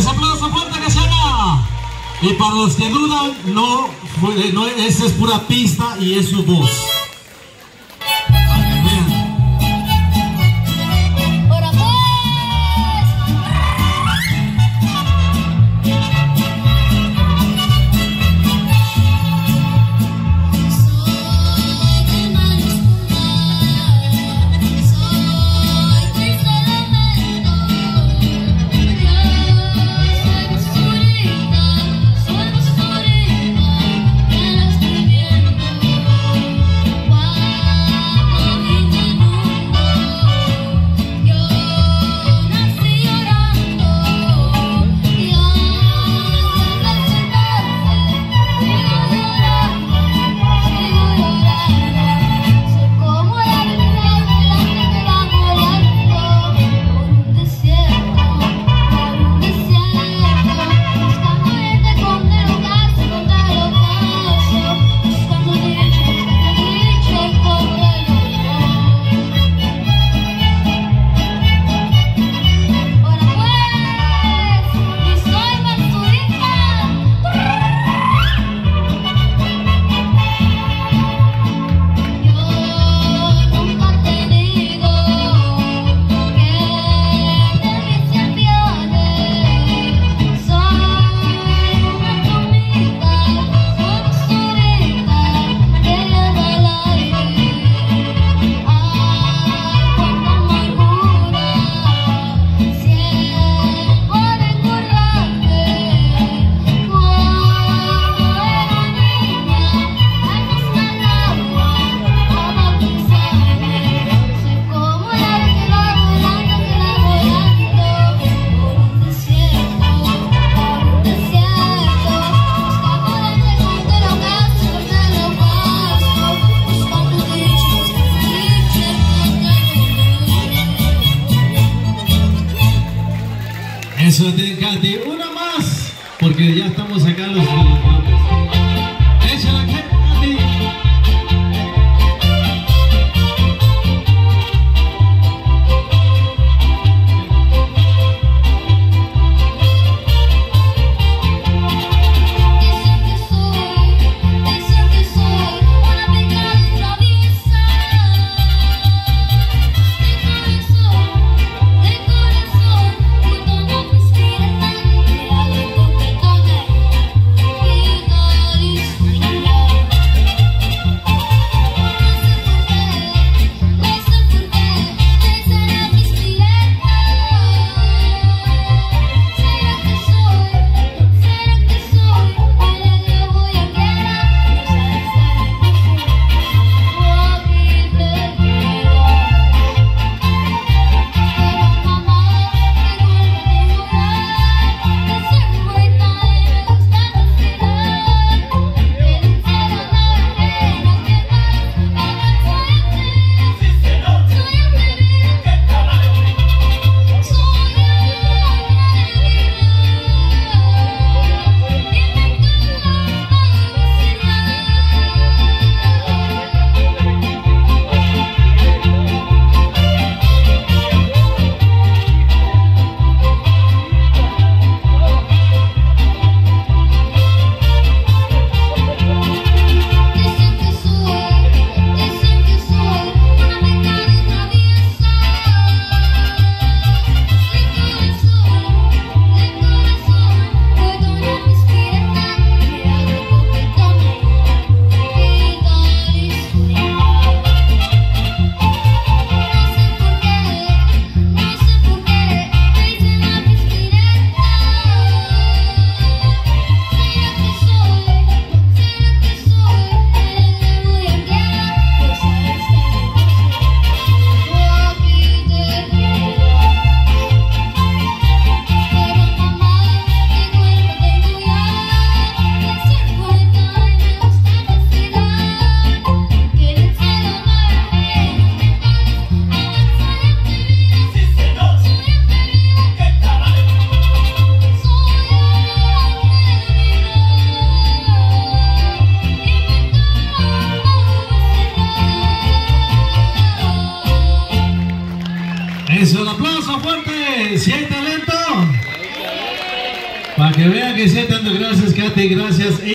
los aplausos fuerte que suena. Y para los que dudan, no, eh, no, esa es pura pista y es su voz. Eso te encante. Una más, porque ya estamos acá los... Un aplauso fuerte. Si hay talento. Para que vean que sí, tanto gracias, Katy, gracias.